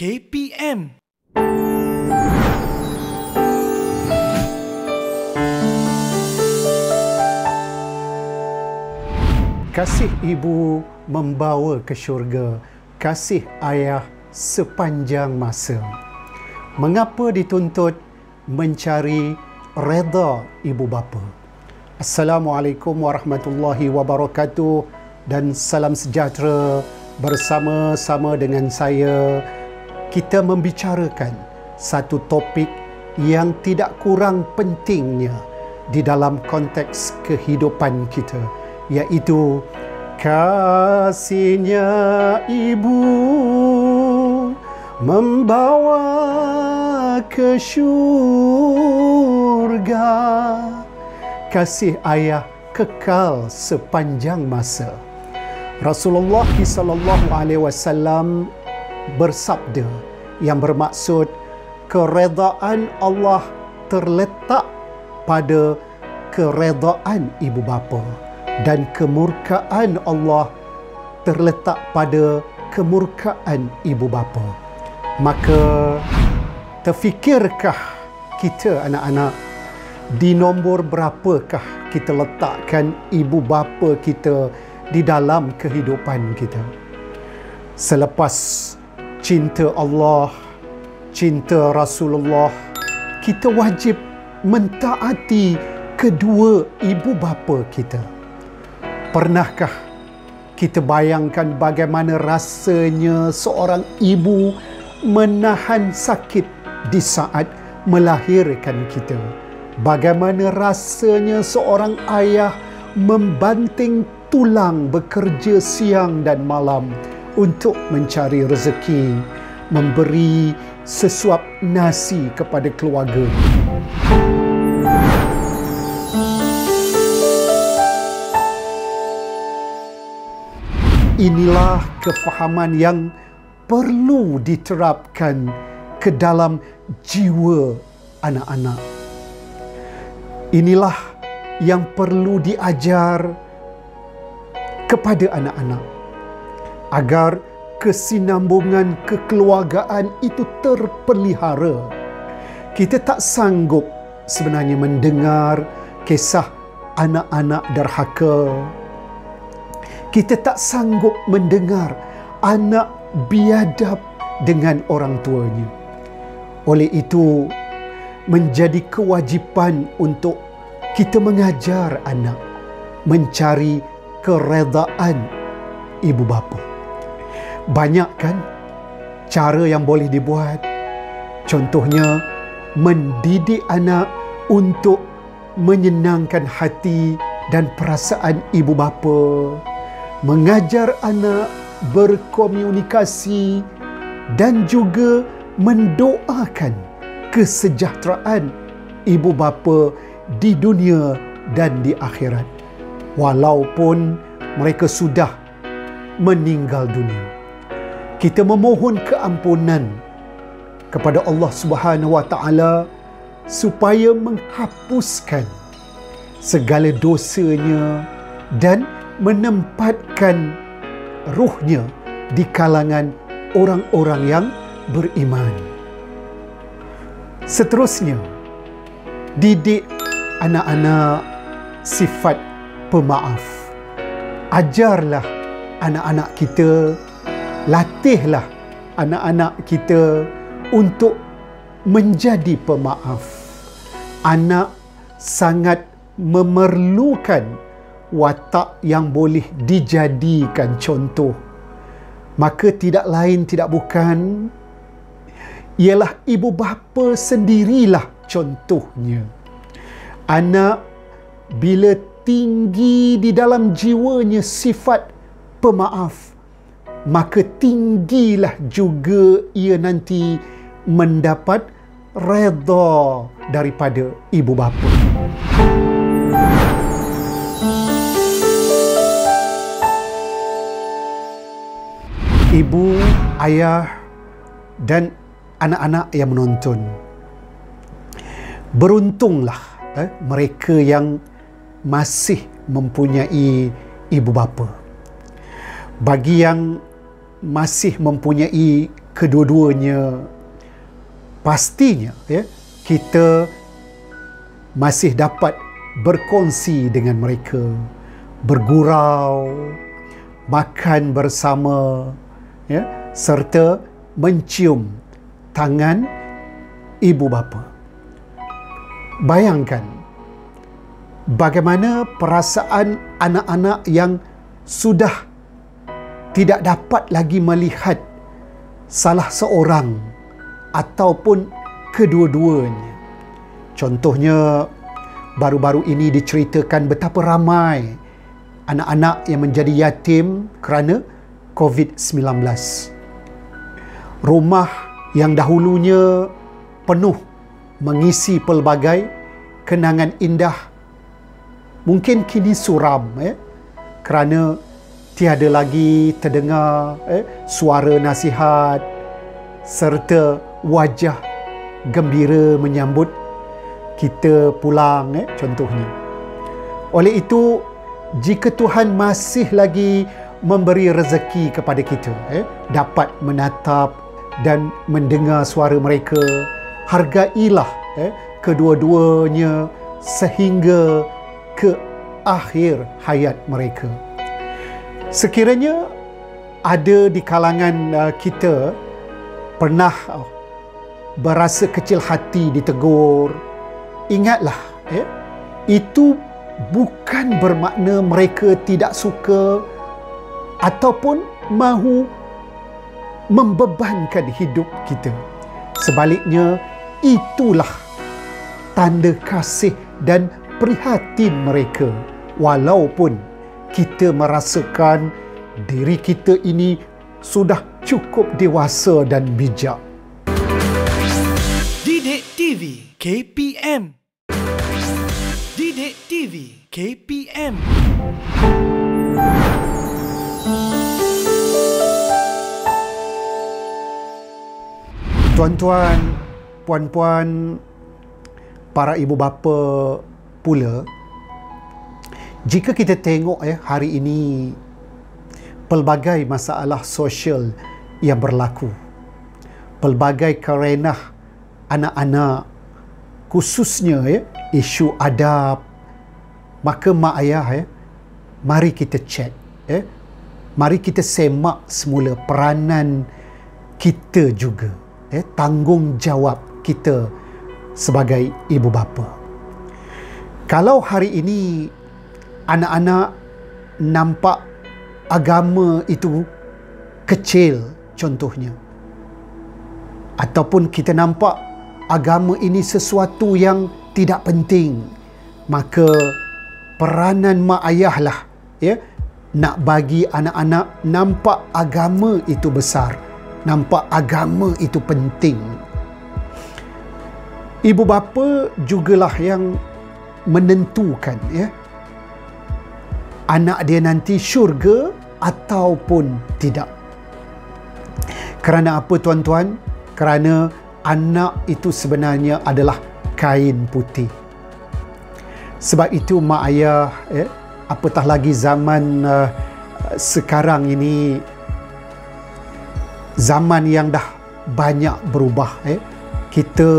KPM. Kasih ibu membawa ke syurga, kasih ayah sepanjang masa. Mengapa dituntut mencari reda ibu bapa? Assalamualaikum warahmatullahi wabarakatuh dan salam sejahtera bersama-sama dengan saya kita membicarakan satu topik yang tidak kurang pentingnya di dalam konteks kehidupan kita iaitu kasihnya ibu membawa ke syurga. Kasih ayah kekal sepanjang masa. Rasulullah sallallahu alaihi wasallam bersabda yang bermaksud keredaan Allah terletak pada keredaan ibu bapa dan kemurkaan Allah terletak pada kemurkaan ibu bapa. Maka terfikirkah kita anak-anak di nombor berapakah kita letakkan ibu bapa kita di dalam kehidupan kita? Selepas cinta Allah, cinta Rasulullah, kita wajib mentaati kedua ibu bapa kita. Pernahkah kita bayangkan bagaimana rasanya seorang ibu menahan sakit di saat melahirkan kita? Bagaimana rasanya seorang ayah membanting tulang bekerja siang dan malam untuk mencari rezeki, memberi sesuap nasi kepada keluarga? inilah kefahaman yang perlu diterapkan ke dalam jiwa anak-anak. Inilah yang perlu diajar kepada anak-anak agar kesinambungan kekeluargaan itu terpelihara. Kita tak sanggup sebenarnya mendengar kisah anak-anak derhaka, kita tak sanggup mendengar anak biadab dengan orang tuanya. Oleh itu, menjadi kewajipan untuk kita mengajar anak mencari keredaan ibu bapa. Banyak kan cara yang boleh dibuat. Contohnya, mendidik anak untuk menyenangkan hati dan perasaan ibu bapa. Mengajar anak berkomunikasi dan juga mendoakan kesejahteraan ibu bapa di dunia dan di akhirat. Walaupun mereka sudah meninggal dunia kita memohon keampunan kepada Allah Subhanahu wa taala supaya menghapuskan segala dosanya dan menempatkan ruhnya di kalangan orang-orang yang beriman. Seterusnya, didik anak-anak sifat pemaaf. Ajarlah anak-anak kita, latihlah anak-anak kita untuk menjadi pemaaf. Anak sangat memerlukan watak yang boleh dijadikan contoh maka tidak lain tidak bukan ialah ibu bapa sendirilah contohnya anak bila tinggi di dalam jiwanya sifat pemaaf maka tinggilah juga ia nanti mendapat redha daripada ibu bapa ibu, ayah dan anak-anak yang menonton. Beruntunglah eh, mereka yang masih mempunyai ibu bapa. Bagi yang masih mempunyai kedua-duanya. Pastinya ya kita masih dapat berkongsi dengan mereka bergurau makan bersama ya serta mencium tangan ibu bapa. Bayangkan bagaimana perasaan anak-anak yang sudah tidak dapat lagi melihat salah seorang ataupun kedua-duanya. Contohnya, baru-baru ini diceritakan betapa ramai anak-anak yang menjadi yatim kerana COVID-19. Rumah yang dahulunya penuh mengisi pelbagai kenangan indah mungkin kini suram eh, kerana tiada lagi terdengar eh, suara nasihat serta wajah gembira menyambut kita pulang eh, contohnya. Oleh itu, jika Tuhan masih lagi memberi rezeki kepada kita, eh, dapat menatap dan mendengar suara mereka, hargailah eh, kedua-duanya sehingga ke akhir hayat mereka. Sekiranya ada di kalangan uh, kita pernah uh, berasa kecil hati ditegur, ingatlah, ya, itu bukan bermakna mereka tidak suka ataupun mahu membebankan hidup kita. Sebaliknya, itulah tanda kasih dan prihatin mereka walaupun kita merasakan diri kita ini sudah cukup dewasa dan bijak. Didik TV KPM Didik TV KPM Tuan-tuan, puan-puan, para ibu bapa pula jika kita tengok eh hari ini pelbagai masalah sosial yang berlaku. Pelbagai kerenah anak-anak khususnya ya isu adab maka mak ayah ya mari kita cek ya. Mari kita semak semula peranan kita juga ya tanggungjawab kita sebagai ibu bapa. Kalau hari ini anak-anak nampak agama itu kecil contohnya. Ataupun kita nampak agama ini sesuatu yang tidak penting maka peranan mak ayahlah ya. Nak bagi anak-anak nampak agama itu besar nampak agama itu penting. Ibu bapa jugalah yang menentukan ya anak dia nanti syurga ataupun tidak. Kerana apa tuan-tuan? Kerana anak itu sebenarnya adalah kain putih. Sebab itu mak ayah eh, apatah lagi zaman uh, sekarang ini zaman yang dah banyak berubah eh. Kita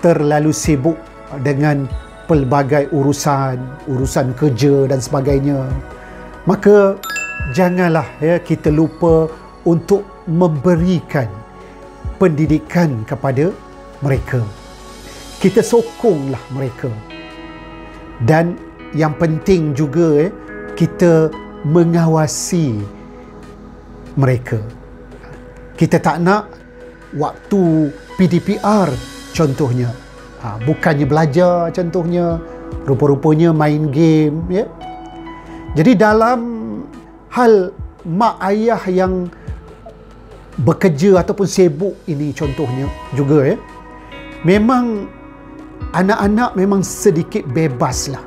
terlalu sibuk dengan pelbagai urusan, urusan kerja dan sebagainya. Maka janganlah ya kita lupa untuk memberikan pendidikan kepada mereka. Kita sokonglah mereka. Dan yang penting juga eh kita mengawasi mereka. Kita tak nak waktu PDPR contohnya ha, bukannya belajar contohnya rupa-rupanya main game ya. Jadi dalam hal mak ayah yang bekerja ataupun sibuk ini contohnya juga ya. Memang anak-anak memang sedikit bebas lah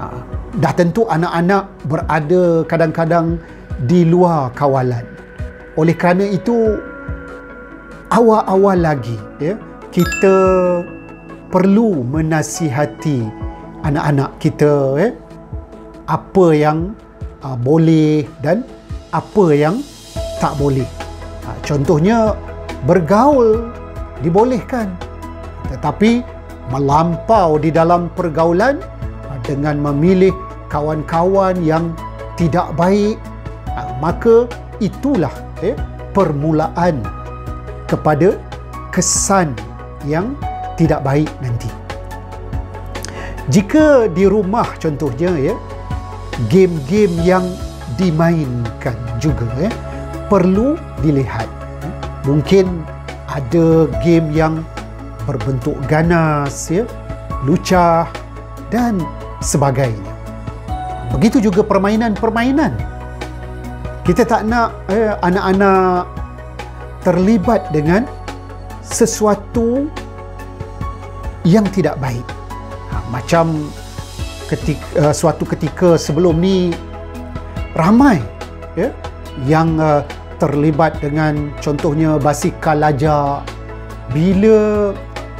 ha, dah tentu anak-anak berada kadang-kadang di luar kawalan. Oleh kerana itu awal-awal lagi ya kita perlu menasihati anak-anak kita eh? Apa yang uh, boleh dan apa yang tak boleh. Ha, contohnya bergaul dibolehkan. Tetapi melampau di dalam pergaulan ha, dengan memilih kawan-kawan yang tidak baik ha, maka itulah eh, permulaan kepada kesan yang tidak baik nanti. Jika di rumah contohnya ya game-game yang dimainkan juga ya perlu dilihat. Mungkin ada game yang berbentuk ganas ya lucah dan sebagainya. Begitu juga permainan-permainan. Kita tak nak eh, anak-anak terlibat dengan sesuatu yang tidak baik. Ha, macam ketika, uh, suatu ketika sebelum ni ramai ya yang uh, terlibat dengan contohnya basikal lajak. Bila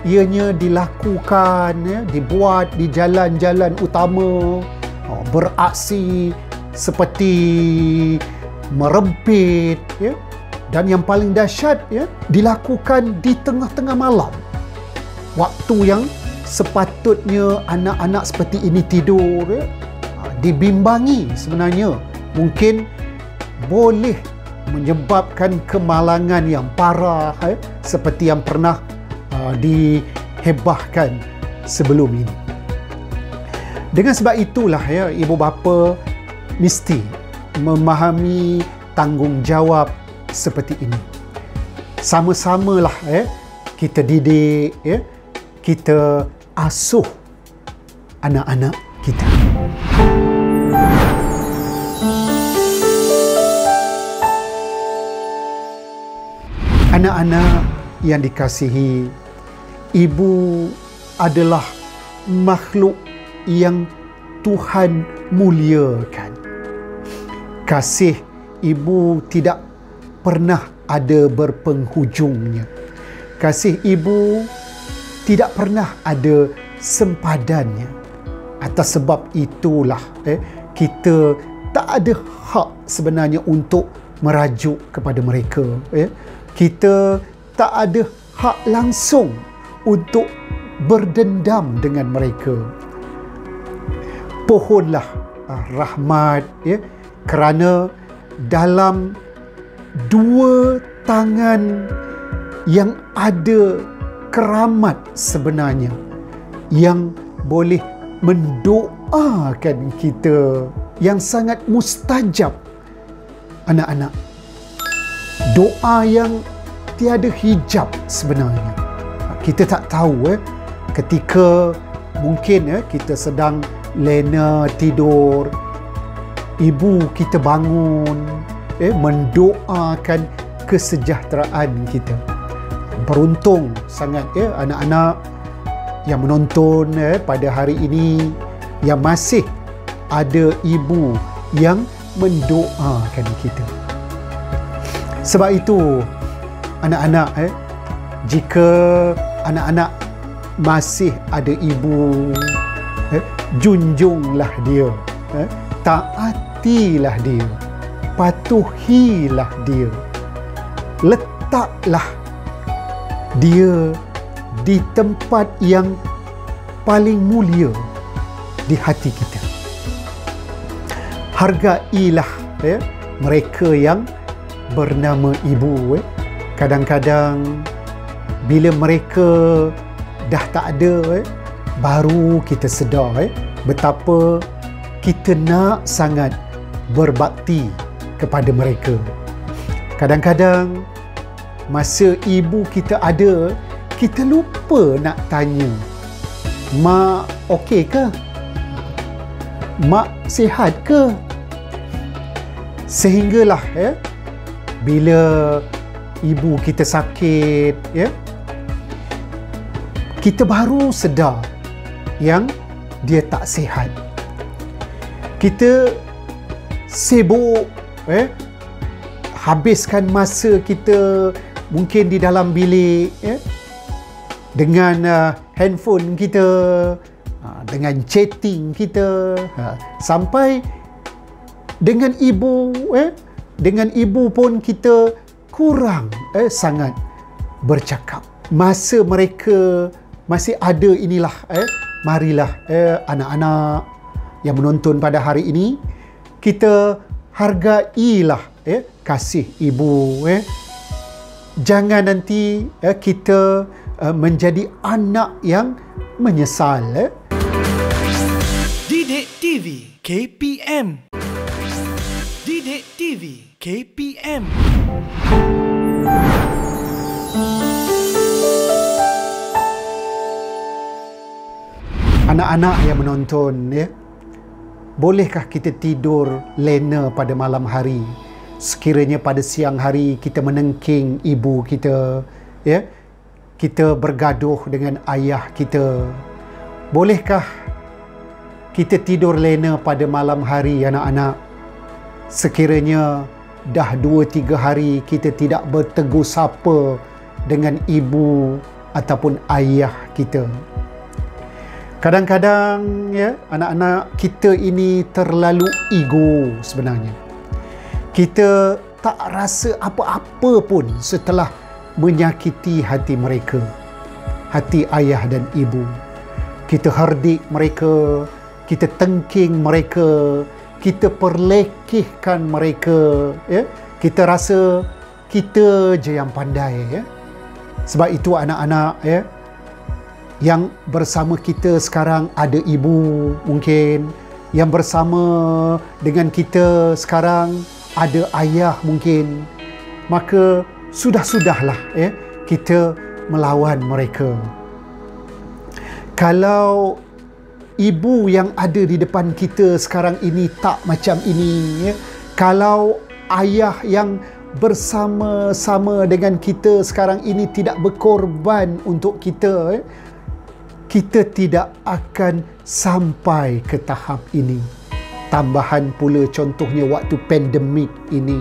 ianya dilakukan ya, dibuat di jalan-jalan utama oh, beraksi seperti merempit ya dan yang paling dahsyat ya dilakukan di tengah-tengah malam waktu yang sepatutnya anak-anak seperti ini tidur ya dibimbangi sebenarnya mungkin boleh menyebabkan kemalangan yang parah eh, seperti yang pernah uh, dihebahkan sebelum ini. Dengan sebab itulah ya ibu bapa mesti memahami tanggungjawab seperti ini. Sama-samalah eh kita didik ya kita asuh anak-anak kita. Anak-anak yang dikasihi, ibu adalah makhluk yang Tuhan muliakan. Kasih ibu tidak pernah ada berpenghujungnya. Kasih ibu tidak pernah ada sempadannya. Atas sebab itulah eh, kita tak ada hak sebenarnya untuk merajuk kepada mereka. Eh kita tak ada hak langsung untuk berdendam dengan mereka. Pohonlah ah, rahmat ya kerana dalam dua tangan yang ada keramat sebenarnya yang boleh mendoakan kita yang sangat mustajab anak-anak doa yang tiada hijab sebenarnya. Kita tak tahu eh ketika mungkin eh kita sedang lena tidur ibu kita bangun eh mendoakan kesejahteraan kita. Beruntung sangat eh anak-anak yang menonton eh pada hari ini yang masih ada ibu yang mendoakan kita. Sebab itu anak-anak eh jika anak-anak masih ada ibu eh junjunglah dia eh taatilah dia patuhilah dia letaklah dia di tempat yang paling mulia di hati kita hargailah eh mereka yang bernama ibu eh. kadang-kadang bila mereka dah tak ada eh, baru kita sedar eh, betapa kita nak sangat berbakti kepada mereka kadang-kadang masa ibu kita ada kita lupa nak tanya mak okey ke? Mak sihat ke? Sehinggalah eh bila ibu kita sakit ya kita baru sedar yang dia tak sihat. Kita sibuk eh habiskan masa kita mungkin di dalam bilik ya dengan uh, handphone kita uh, dengan chatting kita uh, sampai dengan ibu eh dengan ibu pun kita kurang eh sangat bercakap. Masa mereka masih ada inilah eh marilah eh anak-anak yang menonton pada hari ini kita hargailah eh kasih ibu eh jangan nanti eh, kita uh, menjadi anak yang menyesal eh Didik TV KPM Didik TV KPM anak-anak yang menonton ya bolehkah kita tidur lena pada malam hari sekiranya pada siang hari kita menengking ibu kita ya kita bergaduh dengan ayah kita bolehkah kita tidur lena pada malam hari anak-anak sekiranya dah dua tiga hari kita tidak bertegur sapa dengan ibu ataupun ayah kita Kadang-kadang ya anak-anak kita ini terlalu ego sebenarnya. Kita tak rasa apa-apa pun setelah menyakiti hati mereka. Hati ayah dan ibu. Kita herdik mereka, kita tengking mereka, kita perlekehkan mereka, ya. Kita rasa kita je yang pandai ya. Sebab itu anak-anak ya, yang bersama kita sekarang ada ibu mungkin yang bersama dengan kita sekarang ada ayah mungkin. Maka sudah-sudahlah ya kita melawan mereka. Kalau ibu yang ada di depan kita sekarang ini tak macam ini ya. Kalau ayah yang bersama-sama dengan kita sekarang ini tidak berkorban untuk kita ya, kita tidak akan sampai ke tahap ini. Tambahan pula contohnya waktu pandemik ini.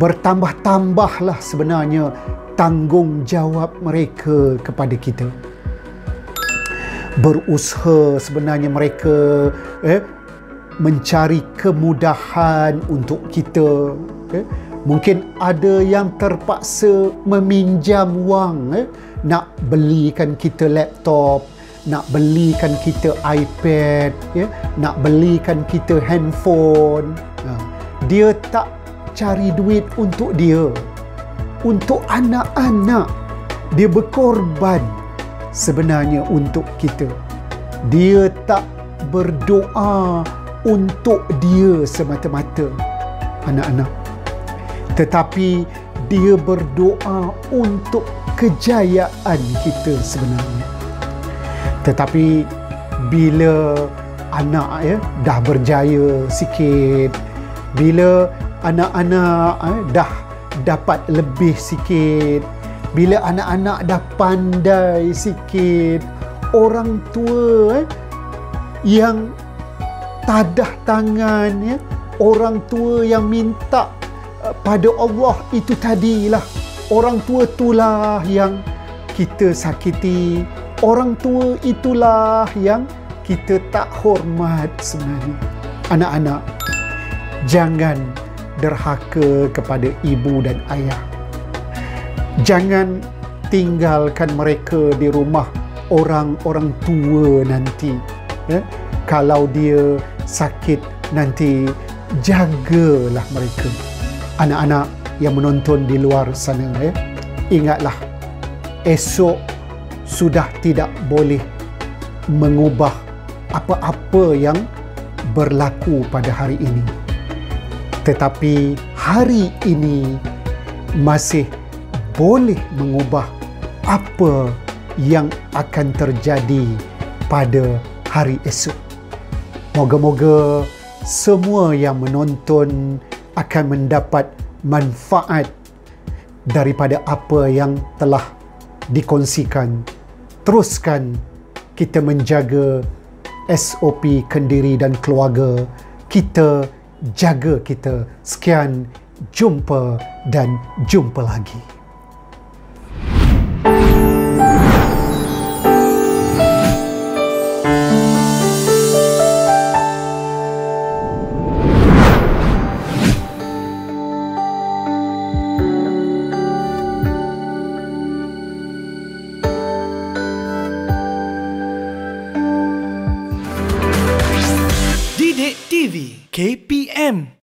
Bertambah-tambahlah sebenarnya tanggungjawab mereka kepada kita. Berusaha sebenarnya mereka eh, mencari kemudahan untuk kita. Eh. Mungkin ada yang terpaksa meminjam wang eh, nak belikan kita laptop, nak belikan kita iPad, ya, nak belikan kita handphone. Ha. Dia tak cari duit untuk dia. Untuk anak-anak, dia berkorban sebenarnya untuk kita. Dia tak berdoa untuk dia semata-mata anak-anak. Tetapi dia berdoa untuk kejayaan kita sebenarnya. Tetapi bila anak ya dah berjaya sikit, bila anak-anak eh, dah dapat lebih sikit, bila anak-anak dah pandai sikit, orang tua eh, yang tadah tangan ya, orang tua yang minta eh, pada Allah itu tadilah. Orang tua itulah yang kita sakiti orang tua itulah yang kita tak hormat sebenarnya anak-anak jangan derhaka kepada ibu dan ayah jangan tinggalkan mereka di rumah orang-orang tua nanti ya? kalau dia sakit nanti jagalah mereka anak-anak yang menonton di luar sana ya. Ingatlah esok sudah tidak boleh mengubah apa-apa yang berlaku pada hari ini. Tetapi hari ini masih boleh mengubah apa yang akan terjadi pada hari esok. Moga-moga semua yang menonton akan mendapat manfaat daripada apa yang telah dikongsikan. Teruskan kita menjaga SOP kendiri dan keluarga. Kita jaga kita. Sekian, jumpa dan jumpa lagi.